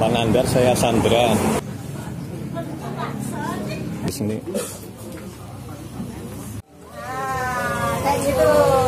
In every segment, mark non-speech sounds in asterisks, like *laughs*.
Panandar saya Sandra di sini Nah, kayak gitu.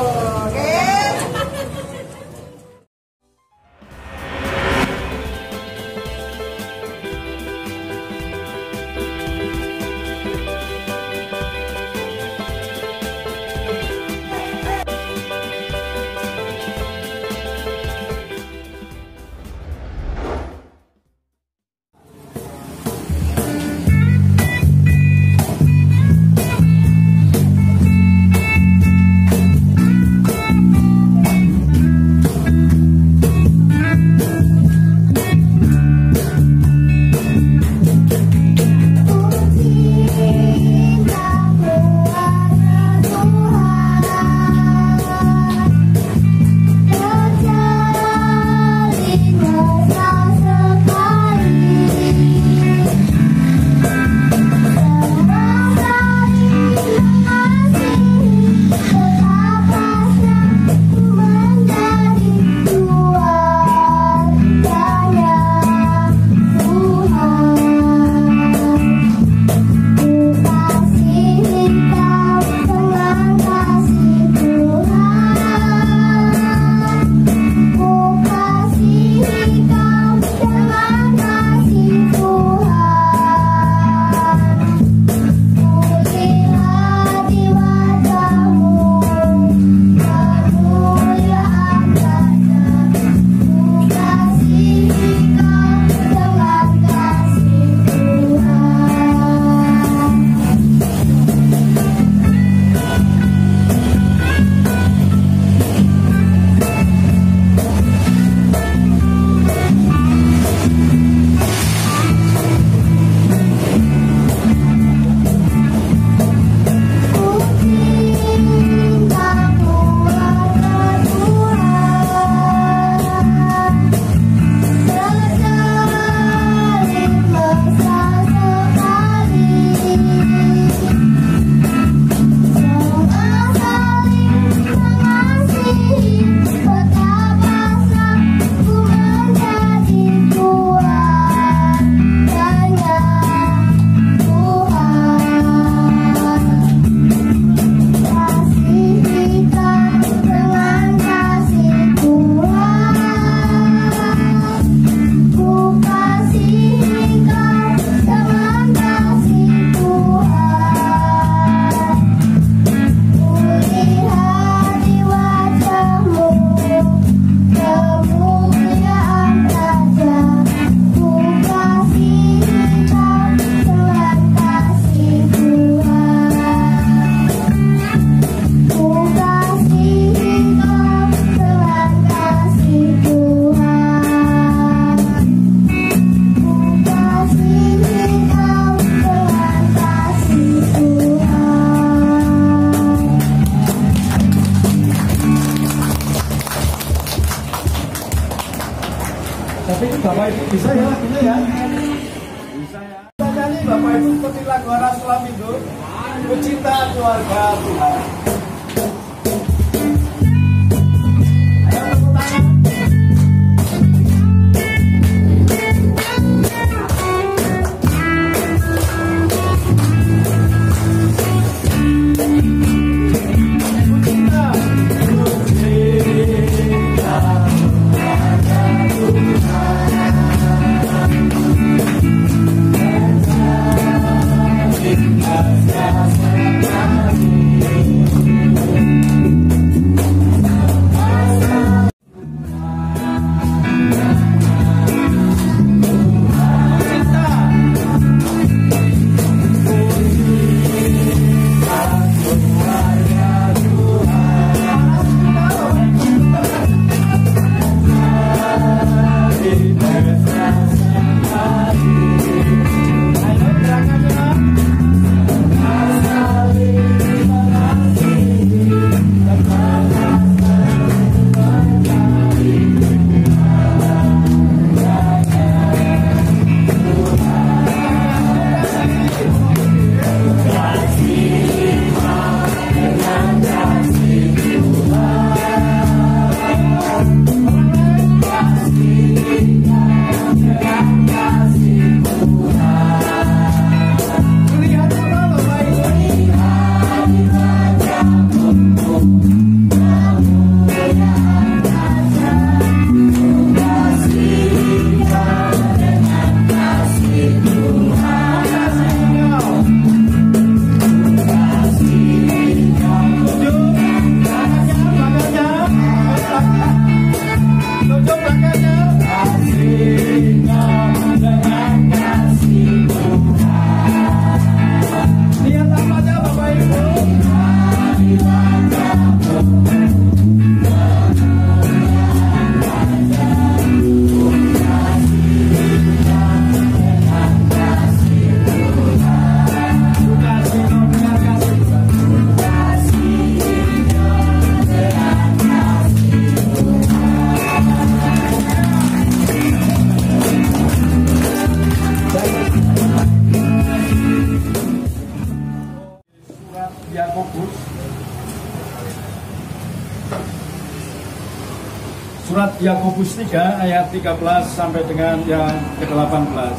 Yakobus 3 ayat 13 sampai dengan yang ke-18.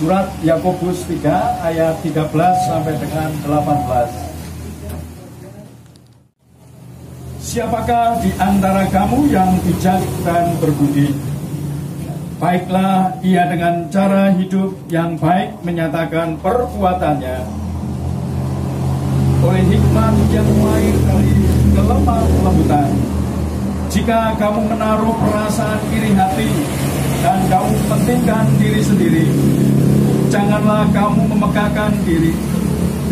Surat Yakobus 3 ayat 13 sampai dengan 18. Siapakah di antara kamu yang bijak dan berbudi? Baiklah ia dengan cara hidup yang baik menyatakan perbuatannya oleh hikmat yang lahir dari kelemah lembutan. Jika kamu menaruh perasaan iri hati dan kamu pentingkan diri sendiri, janganlah kamu memegahkan diri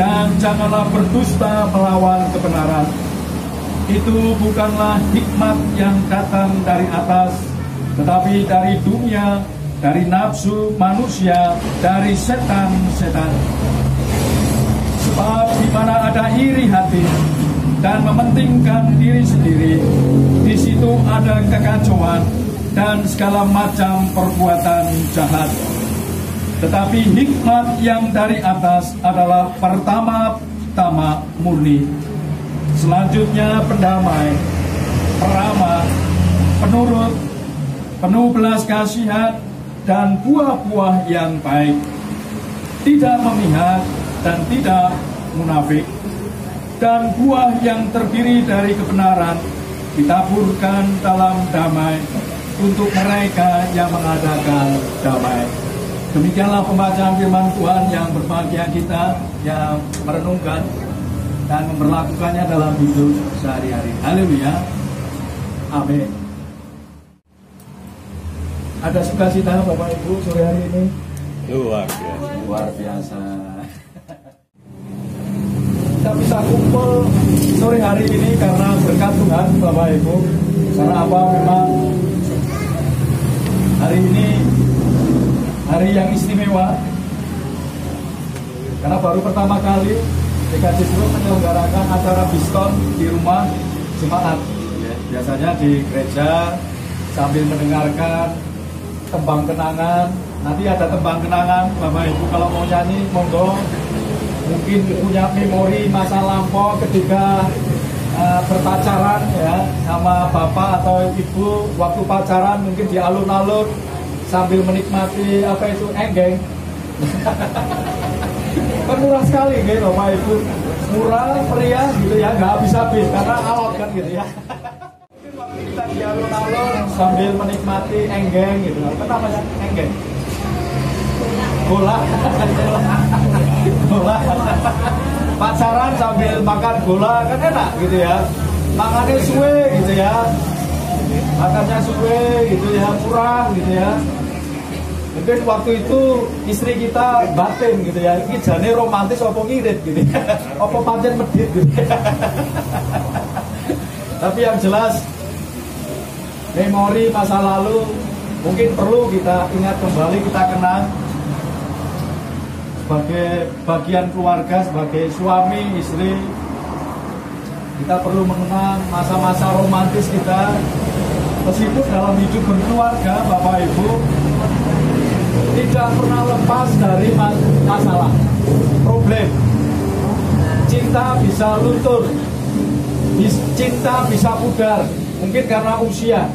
dan janganlah berdusta melawan kebenaran. Itu bukanlah hikmat yang datang dari atas, tetapi dari dunia, dari nafsu manusia, dari setan-setan. Sebab di mana ada iri hati dan mementingkan diri sendiri, di situ ada kekacauan dan segala macam perbuatan jahat. Tetapi hikmat yang dari atas adalah pertama-tama murni. Selanjutnya pendamai, peramah, penurut, penuh belas kasihan, dan buah-buah yang baik. Tidak memihak dan tidak munafik. Dan buah yang terdiri dari kebenaran ditaburkan dalam damai untuk mereka yang mengadakan damai. Demikianlah pembacaan firman Tuhan yang berbahagia kita yang merenungkan dan memperlakukannya dalam hidup sehari-hari. Haleluya. Amin. Ada sukacita Bapak Ibu sore hari ini? Luar biasa. Luar biasa. Kita bisa kumpul sore hari ini karena berkat Tuhan Bapak Ibu. Karena apa memang hari ini hari yang istimewa. Karena baru pertama kali GKJ Group menyelenggarakan acara diskon di rumah jemaat. Ya, biasanya di gereja sambil mendengarkan tembang kenangan. Nanti ada tembang kenangan, Bapak Ibu kalau mau nyanyi, monggo. Mungkin punya memori masa lampau ketika uh, berpacaran ya sama bapak atau ibu waktu pacaran mungkin di alun-alun sambil menikmati apa itu enggeng. *laughs* kan murah sekali gitu Bapak Ibu. Murah, meriah gitu ya, nggak habis-habis karena alot kan gitu ya. Mungkin *laughs* waktu kita di alun-alun sambil menikmati enggeng gitu. Apa namanya? Enggeng. Bola. bola. Pacaran sambil makan bola kan enak gitu ya. Makannya suwe gitu ya. Makannya suwe gitu ya, murah gitu ya. Mungkin waktu itu istri kita batin gitu ya. Ini jane romantis apa ngirit gitu ya. Apa pancen medit gitu ya. Tapi yang jelas memori masa lalu mungkin perlu kita ingat kembali, kita kenang sebagai bagian keluarga, sebagai suami, istri, kita perlu mengenang masa-masa romantis kita. Meskipun dalam hidup berkeluarga Bapak Ibu tidak pernah lepas dari masalah. Problem. Cinta bisa luntur. Cinta bisa pudar. Mungkin karena usia.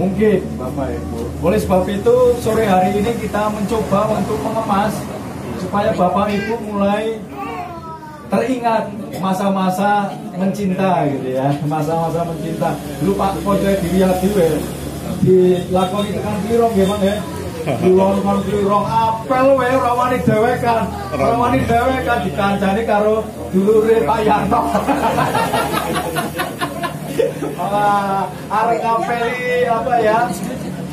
Mungkin Bapak Ibu. Oleh sebab itu sore hari ini kita mencoba untuk mengemas supaya Bapak Ibu mulai teringat masa-masa mencinta gitu ya masa-masa mencinta dulu Pak Kojo dilihat dulu ya dilakoni tekan piro gimana ya Kulon kon klirong apel wae ora wani dewekan. Ora wani dewekan dikancani karo dulure Pak Yanto. *laughs* Ah, arek ngapeli apa ya?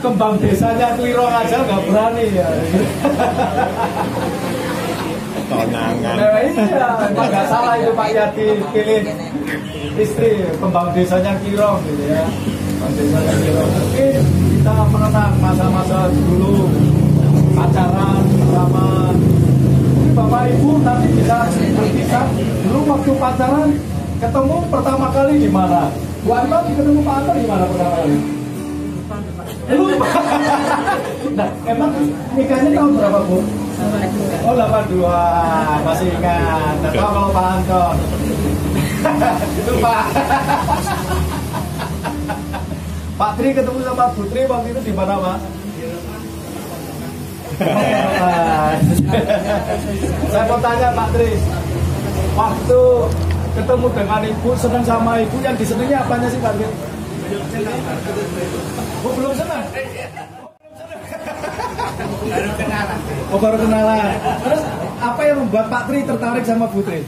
Kembang desanya klirong aja nggak berani ya. *laughs* Konangan. Nah, iya, nggak salah itu Pak Yati pilih istri kembang desanya Kirong gitu ya. Desanya Kirong. Mungkin kita mengenang masa-masa dulu pacaran bersama. Mungkin Bapak Ibu nanti bisa berkisah dulu waktu pacaran ketemu pertama kali di mana? Bu Anton ketemu Pak Anton di mana pertama kali? Lupa. *laughs* nah, emang nikahnya tahun berapa Bu? Oh 82 masih ingat. Tahu kalau Pak Anton. *laughs* Lupa. *laughs* Pak Tri ketemu sama Putri waktu itu di mana, Pak? *laughs* Saya mau tanya Pak Tri, waktu ketemu dengan ibu, senang sama ibu, yang disenangi apanya sih Pak Tri? Oh, belum senang? Oh baru kenalan. Terus apa yang membuat Pak Tri tertarik sama Putri?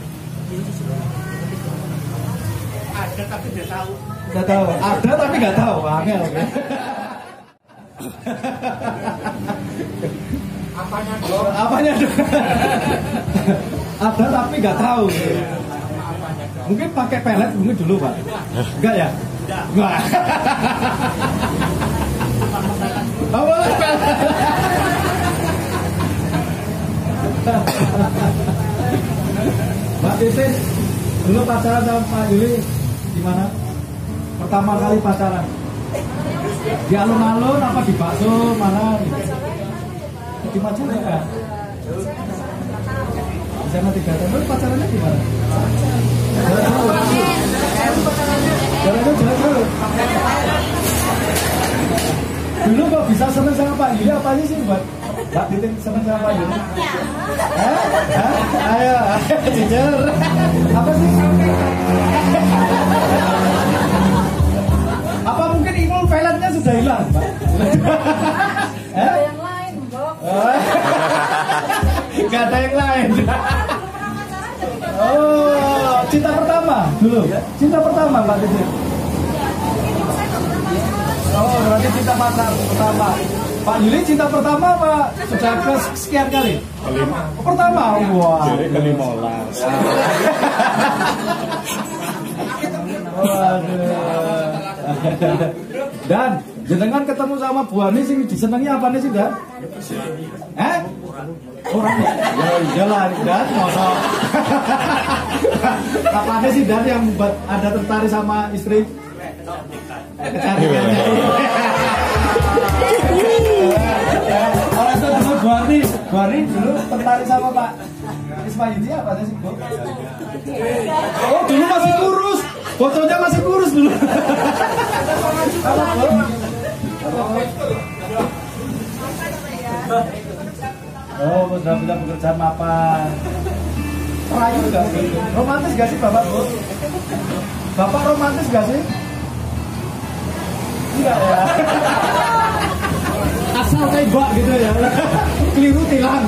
Ada tapi dia tahu. Gak tahu. Ada tapi nggak tahu. Angel. Apanya Oh, apanya dong? Ada tapi nggak tahu. Mungkin pakai pelet mungkin dulu Pak. Enggak ya? Enggak. Oh, boleh pelet. Mbak Titis, dulu pacaran sama Pak Yuli gimana? Pertama kali pacaran? Di alun-alun apa di bakso mana? Di Majalengka. Di sana tiga tahun. Terus pacarannya gimana? Jalan dulu. Jalan dulu, jalan dulu. Dulu kok bisa seneng sama Pak Yuli apa aja sih buat Mbak Titin seneng sama Pak Yuli? Hah? Hah? Ayo, jujur. Apa sih? Apa mungkin imun peletnya sudah hilang, Pak? Hah? yang lain, Mbok. Gak ada yang lain. Oh, cinta pertama dulu. Cinta pertama Mbak Titi. Oh, berarti cinta pacar pertama. Pak Yuli cinta pertama Pak sudah ke sekian kali. kelima Oh, pertama, wah. jadi kelima Waduh. Dan jenengan ketemu sama Bu Ani sing disenangi apa nih sih Dan? Eh? Orangnya? Ya iyalah Dan masa Apa sih Dan yang membuat Anda tertarik sama istri? Kecantikannya. *laughs* Orang itu dulu Bu Ani dulu tertarik sama Pak Ismaili apa sih? Oh dulu masih kurus, fotonya masih kurus dulu. Apa? Oh, sudah pekerjaan apa? Terakhir gak sih? Romantis gak sih Bapak Bu? Bapak romantis gak sih? Enggak ya. Asal tembak gitu ya. *laughs* Keliru tilang.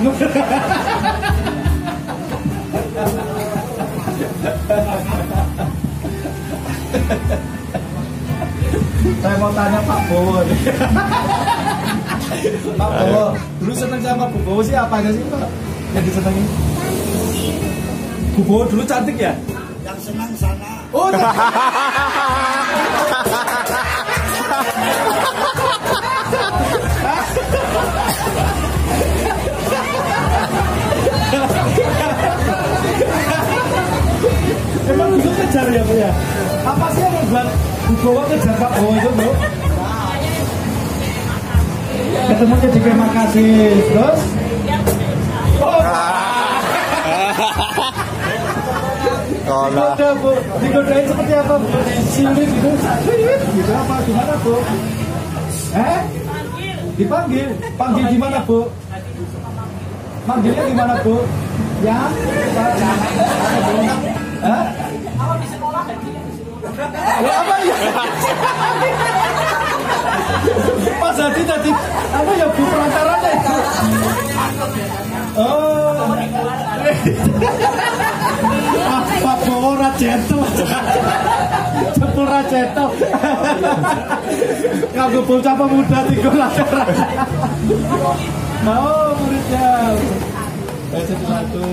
Saya mau tanya Pak Bowo. Pak Bowo, dulu seneng sama Bu Bowo sih apanya sih Pak? Yang disenangi? Bu Bowo dulu cantik ya? Yang senang sana. Oh, *laughs* ya? Apa sih yang membuat Bu Bowo kejar Pak Bowo itu Bu? Ketemunya di terima kasih terus? Oh, kalau Digoda bu, digodain seperti apa bu? Siulit gitu, siulit gitu apa? Gimana bu? Eh? Dipanggil, panggil gimana bu? Manggilnya gimana bu? Ya? Loh, apa ya? Pas Hadi tadi apa ya bu perantaranya itu? Oh. Pak gentle. Cepul ora gentle. Kanggo bocah pemuda tiga latar. Oh, muridnya. Satu satu.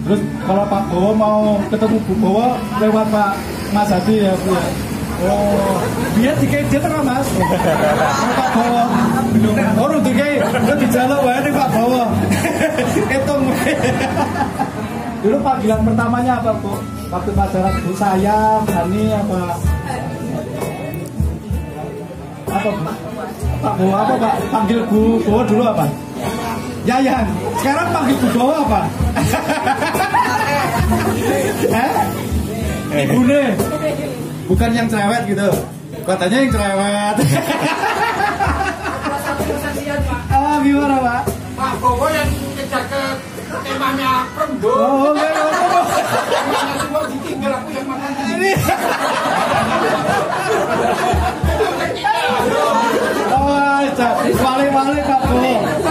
Terus kalau Pak Bowo mau ketemu Bu Bowo lewat Pak Mas Hadi ya Bu ya. Oh, dikai dia tengah Mas. Oh, Pak Bowo. Oh, udah dikai, udah dijaluk wae nih Pak Bowo. Hitung. Dulu panggilan pertamanya apa Bu? Waktu pacaran Bu sayang, Hani apa? Apa Bu? Pak Bowo apa Pak? Panggil Bu Bowo dulu apa? Yayan. Sekarang panggil Bu Bowo apa? *laughs* eh? Ibune bukan yang cerewet gitu. Katanya yang cerewet. Ah gimana pak? Pak Bowo yang kejar ke temanya Prembo. oh enggak enggak, semua ditinggal aku yang makan ini. Oh balik pak Bo